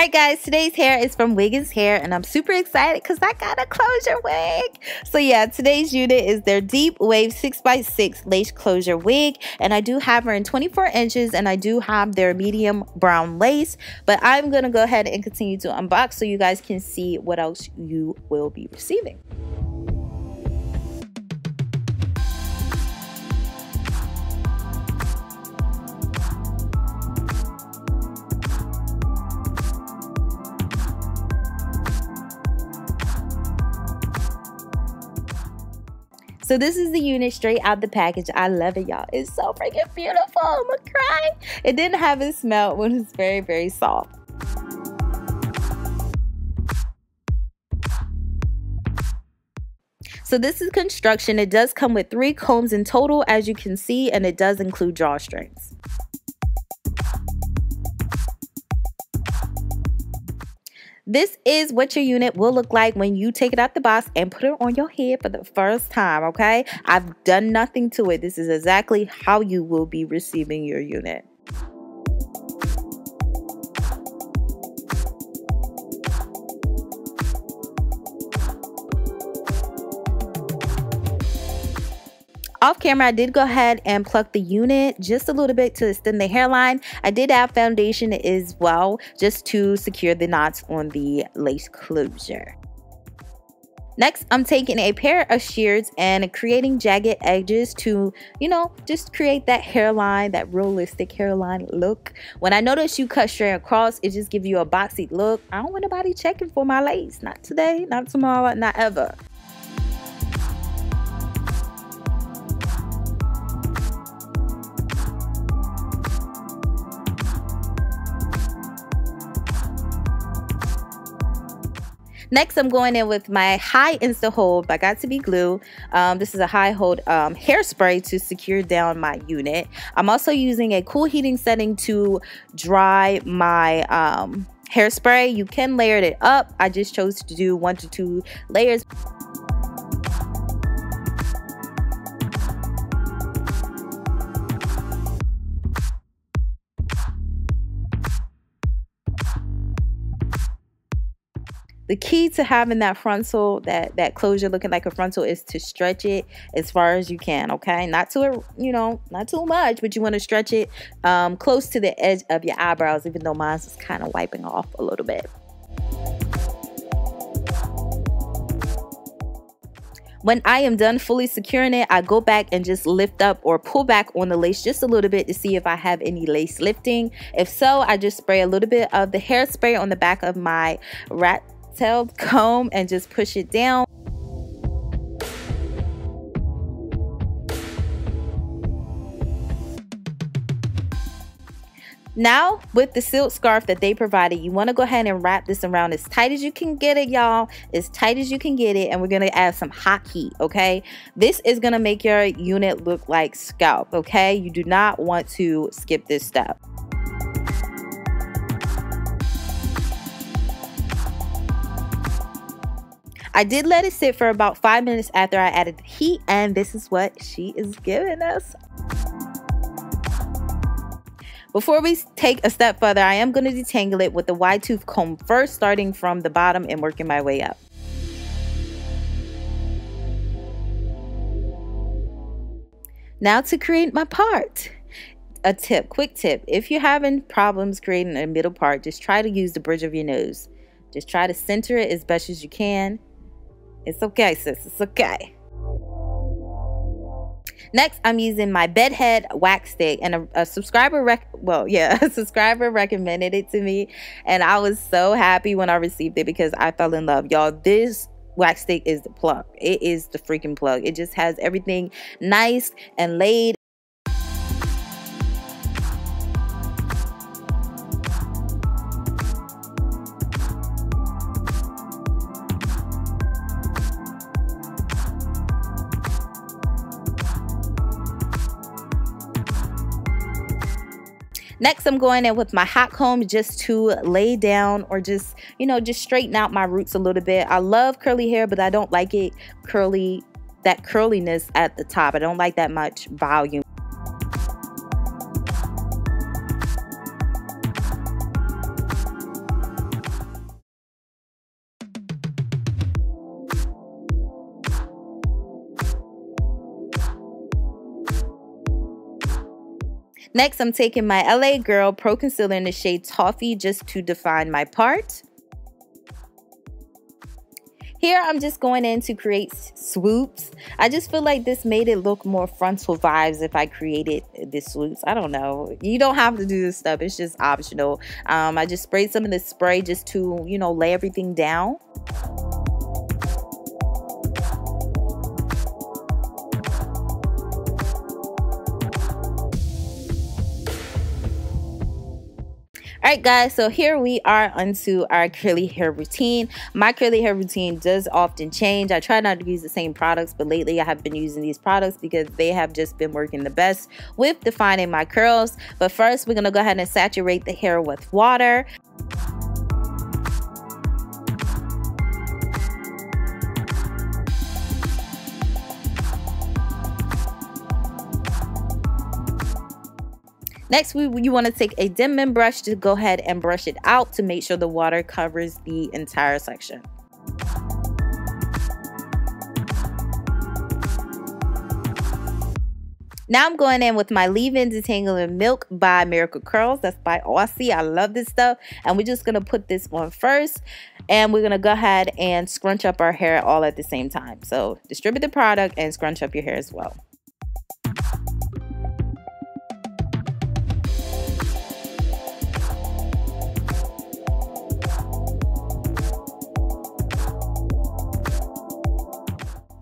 Alright guys, today's hair is from Wiggins Hair and I'm super excited because I got a closure wig. So yeah, today's unit is their Deep Wave 6x6 lace closure wig and I do have her in 24 inches and I do have their medium brown lace. But I'm going to go ahead and continue to unbox so you guys can see what else you will be receiving. So this is the unit straight out the package. I love it, y'all. It's so freaking beautiful. I'm gonna cry. It didn't have a smell. It it's very, very soft. So this is construction. It does come with three combs in total, as you can see, and it does include drawstrings. This is what your unit will look like when you take it out the box and put it on your head for the first time, okay? I've done nothing to it. This is exactly how you will be receiving your unit. Off camera, I did go ahead and pluck the unit just a little bit to extend the hairline. I did add foundation as well, just to secure the knots on the lace closure. Next, I'm taking a pair of shears and creating jagged edges to, you know, just create that hairline, that realistic hairline look. When I notice you cut straight across, it just gives you a boxy look. I don't want nobody checking for my lace. Not today, not tomorrow, not ever. Next, I'm going in with my high insta hold by Got2b glue. Um, this is a high hold um, hairspray to secure down my unit. I'm also using a cool heating setting to dry my um, hairspray. You can layer it up. I just chose to do one to two layers. The key to having that frontal, that that closure looking like a frontal is to stretch it as far as you can, okay? Not too, you know, not too much, but you want to stretch it um, close to the edge of your eyebrows, even though mine's is kind of wiping off a little bit. When I am done fully securing it, I go back and just lift up or pull back on the lace just a little bit to see if I have any lace lifting. If so, I just spray a little bit of the hairspray on the back of my rat tail comb and just push it down. Now, with the silk scarf that they provided, you want to go ahead and wrap this around as tight as you can get it, y'all. As tight as you can get it. And we're going to add some hot heat, okay? This is going to make your unit look like scalp, okay? You do not want to skip this step. I did let it sit for about five minutes after I added the heat, and this is what she is giving us. Before we take a step further, I am going to detangle it with the wide tooth comb first, starting from the bottom and working my way up. Now to create my part. A tip, quick tip. If you're having problems creating a middle part, just try to use the bridge of your nose. Just try to center it as best as you can it's okay, sis. It's okay. Next, I'm using my bedhead wax stick, and a, a subscriber rec well, yeah, a subscriber recommended it to me, and I was so happy when I received it because I fell in love, y'all. This wax stick is the plug. It is the freaking plug. It just has everything nice and laid Next, I'm going in with my hot comb just to lay down or just, you know, just straighten out my roots a little bit. I love curly hair, but I don't like it curly, that curliness at the top. I don't like that much volume. Next, I'm taking my LA Girl Pro Concealer in the shade Toffee just to define my part. Here, I'm just going in to create swoops. I just feel like this made it look more frontal vibes if I created the swoops. I don't know. You don't have to do this stuff. It's just optional. Um, I just sprayed some of this spray just to, you know, lay everything down. Alright guys, so here we are onto our curly hair routine. My curly hair routine does often change. I try not to use the same products, but lately I have been using these products because they have just been working the best with defining my curls. But first, we're going to go ahead and saturate the hair with water. Next, we, you want to take a Denman brush to go ahead and brush it out to make sure the water covers the entire section. Now I'm going in with my leave-in detangling milk by Miracle Curls. That's by Aussie. I love this stuff. And we're just going to put this on first. And we're going to go ahead and scrunch up our hair all at the same time. So distribute the product and scrunch up your hair as well.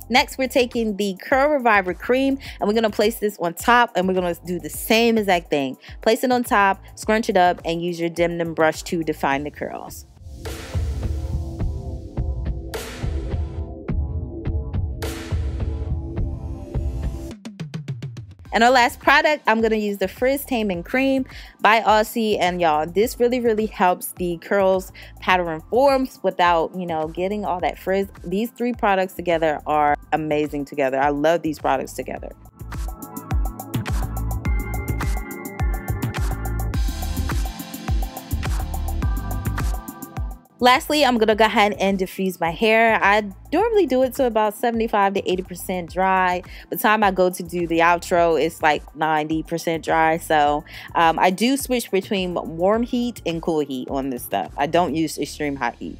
Next, we're taking the Curl Reviver Cream and we're to place this on top and we're to do the same exact thing. Place it on top, scrunch it up, and use your Denman brush to define the curls. And our last product, I'm going to use the Frizz Taming Cream by Aussie. And y'all, this really, really helps the curls pattern forms without, you know, getting all that frizz. These three products together are amazing together. I love these products together. Lastly, I'm to go ahead and diffuse my hair. I normally do it to about 75 to 80% dry. By the time I go to do the outro, it's like 90% dry. So um, I do switch between warm heat and cool heat on this stuff. I don't use extreme hot heat.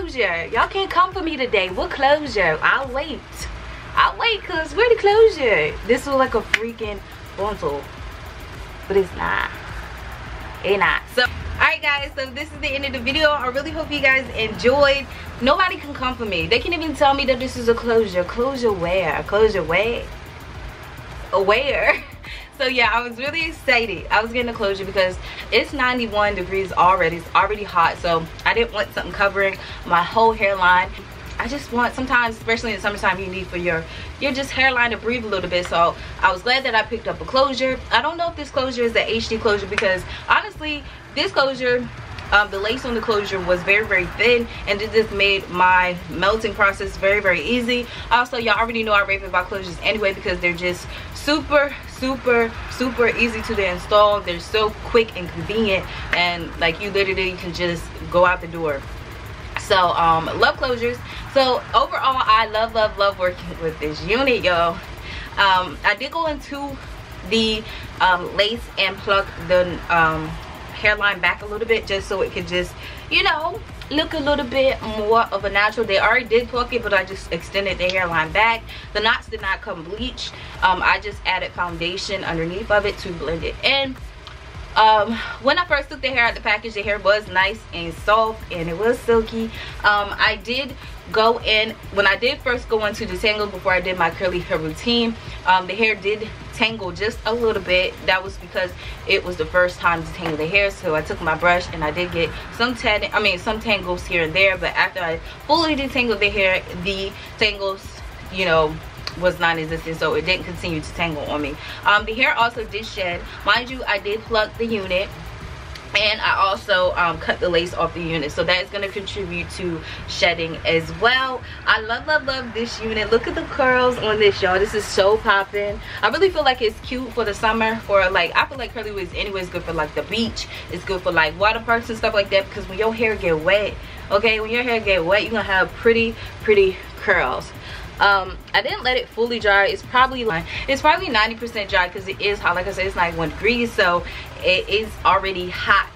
Closure? Y'all can't come for me today. What closure? I'll wait. I'll wait because where the closure? This was like a freaking frontal. But it's not. It's not. So, alright guys, so this is the end of the video. I really hope you guys enjoyed. Nobody can come for me. They can even tell me that this is a closure. Closure where? Closure where? Where? So yeah i was really excited. I was getting a closure because it's 91 degrees already. It's already hot. So i didn't want something covering my whole hairline. I just want sometimes especially in the summertime you need for your your just hairline to breathe a little bit. So I was glad that I picked up a closure. I don't know if this closure is the HD closure because honestly this closure um, the lace on the closure was very very thin and it just made my melting process very very easy. Also y'all already know I rave about closures anyway because they're just super super super easy to install. They're so quick and convenient. And like you literally can just go out the door. So um love closures. So overall i love love love working with this unit y'all. Um i did go into the um lace and pluck the um hairline back a little bit just so it could just you know look a little bit more of a natural. They already did pluck it but i just extended the hairline back. The knots did not come bleached. Um, i just added foundation underneath of it to blend it in um, when i first took the hair out of the package the hair was nice and soft and it was silky. Um, i did go in when i did first go into detangle before i did my curly hair routine um, the hair did tangle just a little bit. That was because it was the first time to tangle the hair so i took my brush and i did get some tad i mean some tangles here and there but after i fully detangled the hair the tangles you know was non-existent so it didn't continue to tangle on me. Um the hair also did shed. Mind you i did pluck the unit and I also um, cut the lace off the unit so that is going to contribute to shedding as well. I love love love this unit. Look at the curls on this y'all. This is so popping I really feel like it's cute for the summer for like I feel like curly wigs anyway is good for like the beach. It's good for like water parks and stuff like that because when your hair get wet okay when your hair get wet you're gonna have pretty pretty curls um i didn't let it fully dry. It's probably like it's probably 90 percent dry because it is hot. Like i said it's 91 degrees so it is already hot.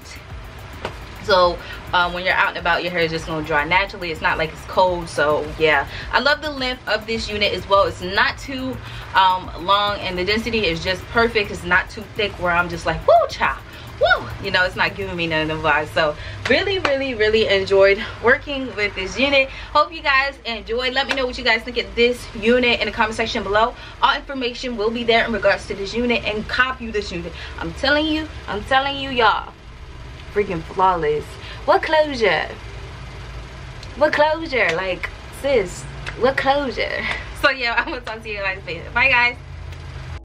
So um, when you're out and about your hair is just to dry naturally. It's not like it's cold so yeah. I love the length of this unit as well. It's not too um, long and the density is just perfect. It's not too thick where i'm just like whoo child woo! You know it's not giving me none of the vibes. So really really really enjoyed working with this unit. Hope you guys enjoyed. Let me know what you guys think of this unit in the comment section below. All information will be there in regards to this unit and copy this unit. I'm telling you i'm telling you y'all. Freaking flawless. What closure? What closure? Like sis what closure? So yeah i'm gonna talk to you guys later. Bye guys